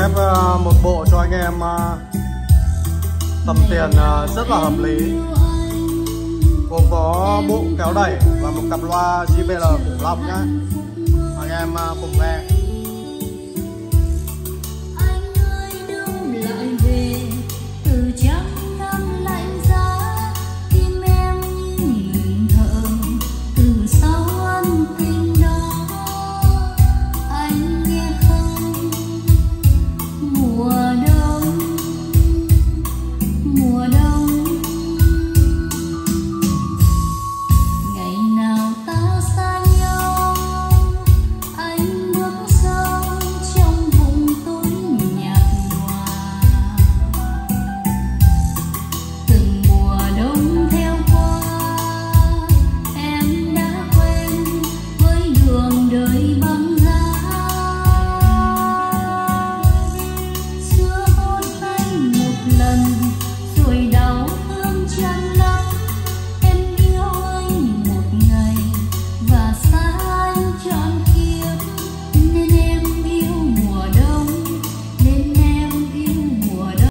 Em ờ, một bộ cho anh em ờ, tầm tiền ờ, rất là hợp lý. gồm có bộ kéo đẩy và một cặp loa JBL khủng long nhá.